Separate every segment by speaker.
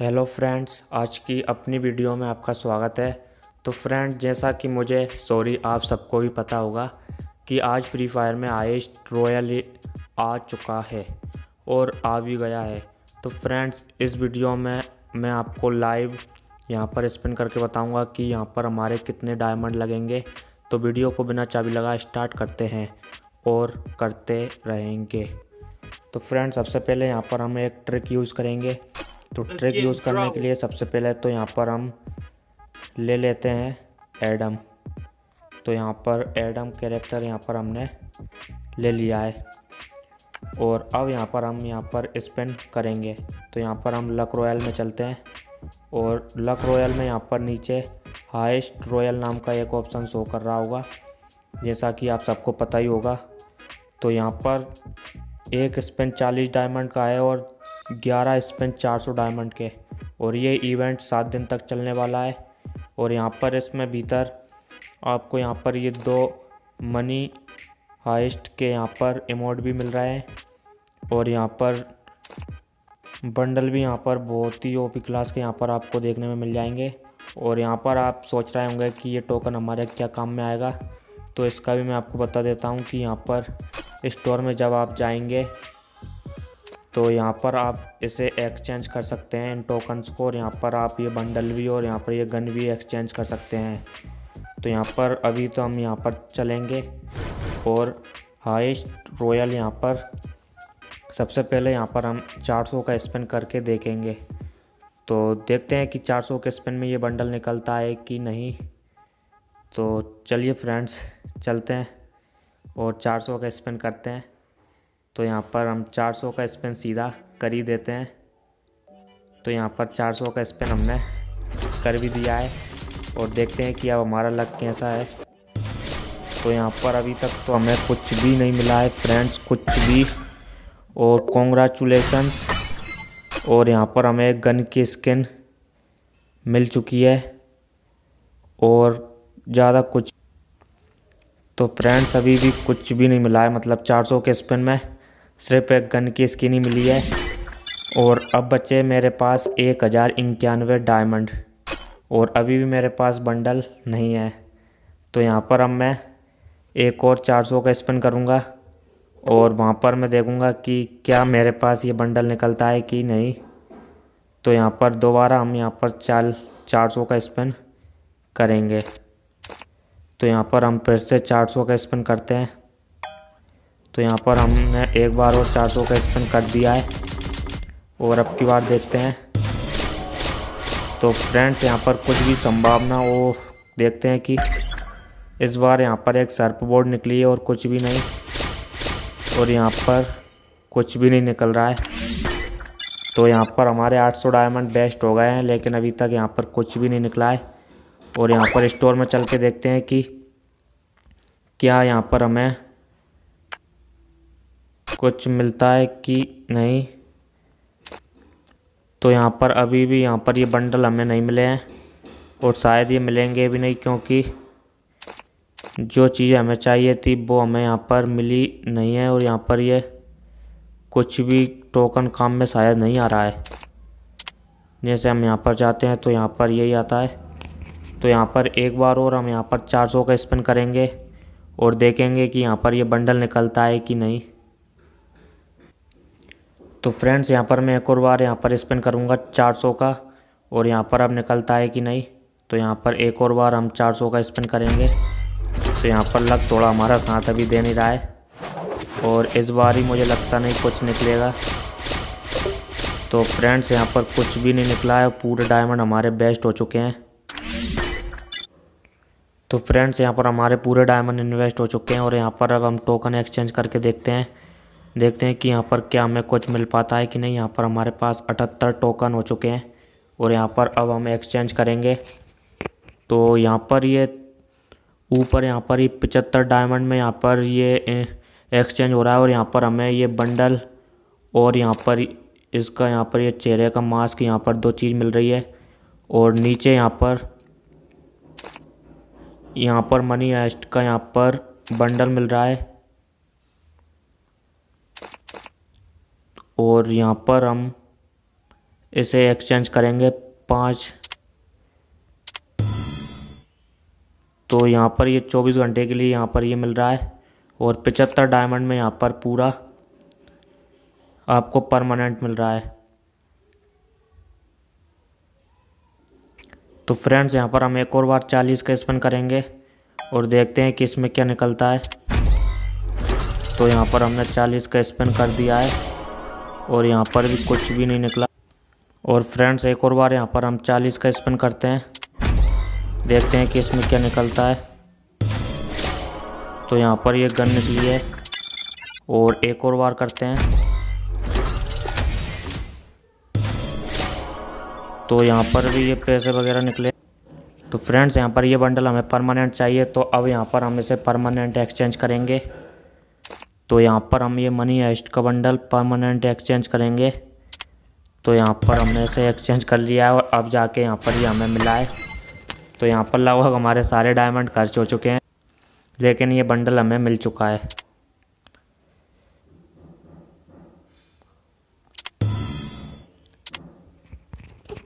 Speaker 1: Hello friends, आज की अपनी वीडियो में आपका स्वागत है। तो फ्रेंड, जैसा कि मुझे, सॉरी, आप सबको भी पता होगा कि आज फ्री फायर में आइस्ट रॉयल आ चुका है और आ भी गया है। तो फ्रेंड्स, इस वीडियो में मैं आपको लाइव यहाँ पर स्पिन करके बताऊँगा कि यहाँ पर हमारे कितने डायमंड लगेंगे। तो वीडियो को बिना चाबी लगा स्टार्ट करते हैं और करते रहेंगे। तो फ्रेंड्स, सबसे पहले यहाँ पर हम एक ट्रिक यूज़ करेंगे। तो ट्रिक यूज़ करने के लिए सबसे पहले तो यहाँ पर हम ले लेते हैं एडम। तो यहाँ पर एडम कैरेक्टर यहाँ पर हमने ले लिया है। और अब यहाँ पर हम यहाँ पर स्पिन करेंगे। तो यहाँ पर हम लक रॉयल में चलते हैं। और लक रॉयल में यहाँ पर नीचे हाइस्ट रॉयल नाम का एक ऑप्शन शो कर रहा होगा। जैसा कि आप सबको पता ही होगा। तो यहाँ पर एक स्पिन 40 डायमंड का है और 11 स्पिन 400 डायमंड के। और ये इवेंट सात दिन तक चलने वाला है। और यहाँ पर इसमें भीतर आपको यहाँ पर ये दो मनी हाइस्ट के यहाँ पर इमोट भी मिल रहे हैं। और यहाँ पर बंडल भी यहाँ पर बहुत ही ओपी क्लास के यहाँ पर आपको देखने में मिल जाएँगे। और यहाँ पर आप सोच रहे होंगे कि ये टोकन हमारे क्या काम में आएगा? तो इसका भी मैं आपको बता देता हूँ कि यहाँ पर स्टोर में जब आप जाएँगे तो यहाँ पर आप इसे एक्सचेंज कर सकते हैं इन टोकन्स को और यहाँ पर आप ये बंडल भी और यहाँ पर ये गन भी एक्सचेंज कर सकते हैं। तो यहाँ पर अभी तो हम यहाँ पर चलेंगे और हाइस्ट रॉयल यहाँ पर सबसे पहले यहाँ पर हम 400 का स्पिन करके देखेंगे। तो देखते हैं कि 400 के स्पिन में ये बंडल निकलता है कि नहीं। तो चलिए फ्रेंड्स चलते हैं और 400 का स्पिन करते हैं। तो यहाँ पर हम 400 का स्पिन सीधा कर ही देते हैं। तो यहाँ पर 400 का स्पिन हमने कर भी दिया है और देखते हैं कि अब हमारा लक कैसा है। तो यहाँ पर अभी तक तो हमें कुछ भी नहीं मिला है फ्रेंड्स कुछ भी। और कॉन्ग्रेचुलेसन्स और यहाँ पर हमें गन की स्किन मिल चुकी है। और ज़्यादा कुछ तो फ्रेंड्स अभी भी कुछ भी नहीं मिला है मतलब 400 के स्पिन में। सिर्फ़ एक गन की स्किन ही मिली है। और अब बचे मेरे पास एक हज़ार इक्यानवे डायमंड और अभी भी मेरे पास बंडल नहीं है। तो यहाँ पर अब मैं एक और 400 का स्पिन करूँगा। और वहाँ पर मैं देखूँगा कि क्या मेरे पास ये बंडल निकलता है कि नहीं। तो यहाँ पर दोबारा हम यहाँ पर चाल, चार सौ का स्पिन करेंगे। तो यहाँ पर हम फिर से चार सौ का स्पिन करते हैं। तो यहाँ पर हमने एक बार और 400 का स्पिन कर दिया है। और अब की बार देखते हैं। तो फ्रेंड्स, यहाँ पर कुछ भी संभावना वो देखते हैं कि इस बार यहाँ पर एक सर्प बोर्ड निकली है और कुछ भी नहीं। और यहाँ पर कुछ भी नहीं निकल रहा है। तो यहाँ पर हमारे 800 डायमंड बेस्ट हो गए हैं, लेकिन अभी तक यहाँ पर कुछ भी नहीं निकला है। और यहाँ पर स्टोर में चल के देखते हैं कि क्या यहाँ पर हमें कुछ मिलता है कि नहीं? तो यहाँ पर अभी भी, यहाँ पर ये बंडल हमें नहीं मिले हैं, और शायद ये मिलेंगे भी नहीं क्योंकि जो चीज़ हमें चाहिए थी, वो हमें यहाँ पर मिली नहीं है, और यहाँ पर ये कुछ भी टोकन काम में शायद नहीं आ रहा है। जैसे हम यहाँ पर जाते हैं तो यहाँ पर यही आता है। तो यहाँ पर एक बार और हम यहाँ पर 400 का स्पिन करेंगे, और देखेंगे कि यहाँ पर ये बंडल निकलता है कि नहीं। तो फ्रेंड्स यहाँ पर मैं एक और बार यहाँ पर स्पिन करूँगा 400 का, और यहाँ पर अब निकलता है कि नहीं तो यहाँ पर एक और बार हम 400 का स्पिन करेंगे। तो यहाँ पर लग थोड़ा हमारा साथ अभी दे नहीं रहा है, और इस बार ही मुझे लगता नहीं कुछ निकलेगा। तो फ्रेंड्स यहाँ पर कुछ भी नहीं निकला है, पूरे डायमंड हमारे बेस्ट हो चुके हैं। तो फ्रेंड्स यहाँ पर हमारे पूरे डायमंड इन्वेस्ट हो चुके हैं, और यहाँ पर अब हम टोकन एक्सचेंज करके देखते हैं। देखते हैं कि यहाँ पर क्या हमें कुछ मिल पाता है कि नहीं यहाँ पर हमारे पास अठहत्तर टोकन हो चुके हैं और यहाँ पर अब हम एक्सचेंज करेंगे तो यहाँ पर ये ऊपर यहाँ पर ये पचहत्तर डायमंड में यहाँ पर ये एक्सचेंज हो रहा है और यहाँ पर हमें ये बंडल और यहाँ पर इसका यहाँ पर ये चेहरे का मास्क यहाँ पर दो चीज़ मिल रही है और नीचे यहाँ पर यहाँ पर मनी एस्ट का यहाँ पर बंडल मिल रहा है और यहाँ पर हम इसे एक्सचेंज करेंगे पाँच। तो यहाँ पर ये चौबीस घंटे के लिए यहाँ पर ये मिल रहा है और पचहत्तर डायमंड में यहाँ पर पूरा आपको परमानेंट मिल रहा है। तो फ्रेंड्स यहाँ पर हम एक और बार चालीस का स्पिन करेंगे और देखते हैं कि इसमें क्या निकलता है। तो यहाँ पर हमने चालीस का स्पिन कर दिया है। और यहाँ पर भी कुछ भी नहीं निकला। और फ्रेंड्स एक और बार यहाँ पर हम चालीस का स्पिन करते हैं। देखते हैं कि इसमें क्या निकलता है। तो यहाँ पर ये गन निकली है। और एक और बार करते हैं। तो यहाँ पर भी ये पैसे वगैरह निकले। तो फ्रेंड्स यहाँ पर ये बंडल हमें परमानेंट चाहिए। तो अब यहाँ पर हम इसे परमानेंट एक्सचेंज करेंगे। तो यहाँ पर हम ये मनी एस्ट का बंडल परमानेंट एक्सचेंज करेंगे। तो यहाँ पर हमने इसे एक्सचेंज कर लिया है और अब जाके यहाँ पर ये हमें मिला है। तो यहाँ पर लगभग हमारे सारे डायमंड खर्च हो चुके हैं, लेकिन ये बंडल हमें मिल चुका है।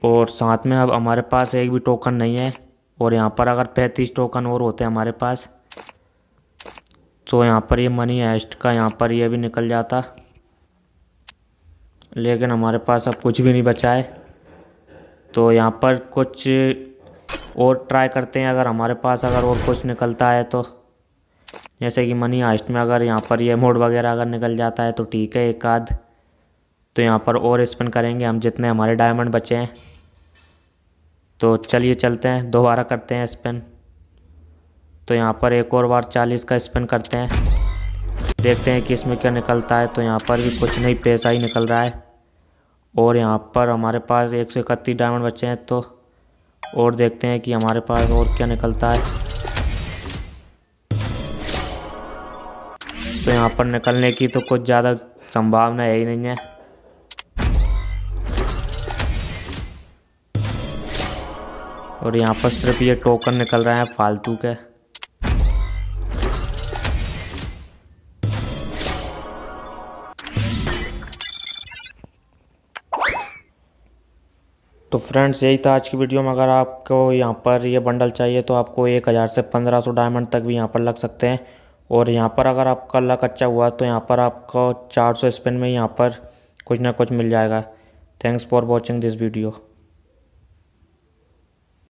Speaker 1: और साथ में अब हमारे पास एक भी टोकन नहीं है, और यहाँ पर अगर पैंतीस टोकन और होते हैं हमारे पास तो यहाँ पर ये मनी हेस्ट का यहाँ पर ये भी निकल जाता। लेकिन हमारे पास अब कुछ भी नहीं बचा है। तो यहाँ पर कुछ और ट्राई करते हैं अगर हमारे पास अगर और कुछ निकलता है तो। जैसे कि मनी हाइस्ट में अगर यहाँ पर ये मोड वगैरह अगर निकल जाता है तो ठीक है, एक आध। तो यहाँ पर और स्पिन करेंगे हम जितने हमारे डायमंड बचे हैं। तो चलिए चलते हैं, दोबारा करते हैं स्पिन तो यहाँ पर एक और बार चालीस का स्पिन करते हैं। देखते हैं कि इसमें क्या निकलता है तो यहाँ पर भी कुछ नहीं, पैसा ही निकल रहा है। और यहाँ पर हमारे पास एक सौ इकतीस डायमंड बचे हैं तो और देखते हैं कि हमारे पास और क्या निकलता है। तो यहाँ पर निकलने की तो कुछ ज़्यादा संभावना है ही नहीं है। और यहाँ पर सिर्फ़ ये टोकन निकल रहे हैं, फालतू के। फ्रेंड्स यही था आज की वीडियो में। अगर आपको यहाँ पर ये बंडल चाहिए तो आपको एक हज़ार से पंद्रह सौ डायमंड तक भी यहाँ पर लग सकते हैं। और यहाँ पर अगर आपका लक अच्छा हुआ तो यहाँ पर आपको चार सौ स्पिन में यहाँ पर कुछ ना कुछ मिल जाएगा। Thanks for watching this video